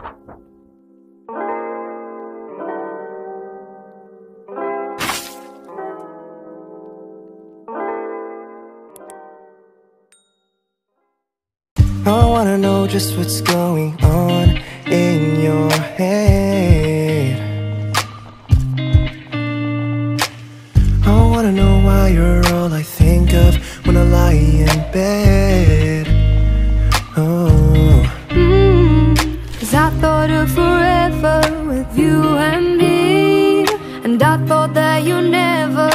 I wanna know just what's going on in your head. I wanna know why you're all I think of when I lie in bed. You and me. And I thought that you never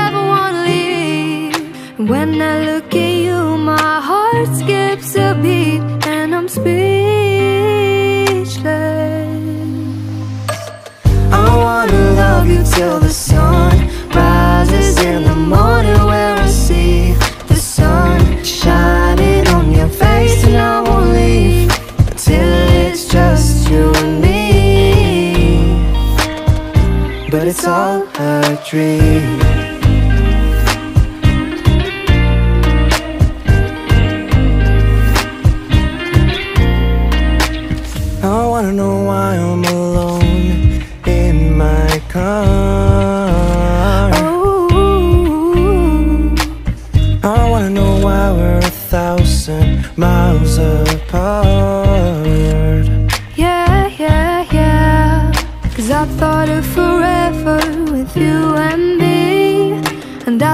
ever wanna leave. And when I look at you, my heart skips a beat and I'm speechless. But it's all a dream. I wanna know why I'm alone in my car. Oh, I wanna know why we're a thousand miles apart.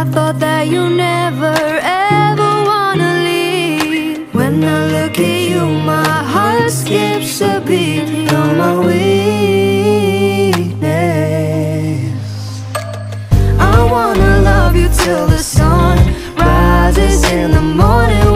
I thought that you never ever wanna leave. When I look at you, my heart skips a beat. You're my weakness. I wanna love you till the sun rises in the morning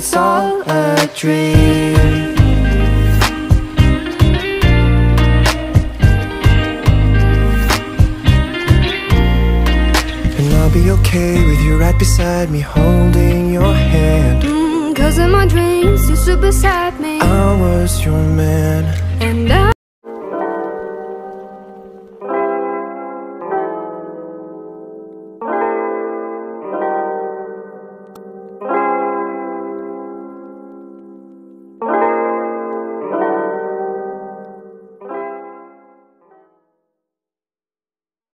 it's all a dream. And I'll be okay with you right beside me, holding your hand. Mm, Cause in my dreams, you stood beside me. I was your man.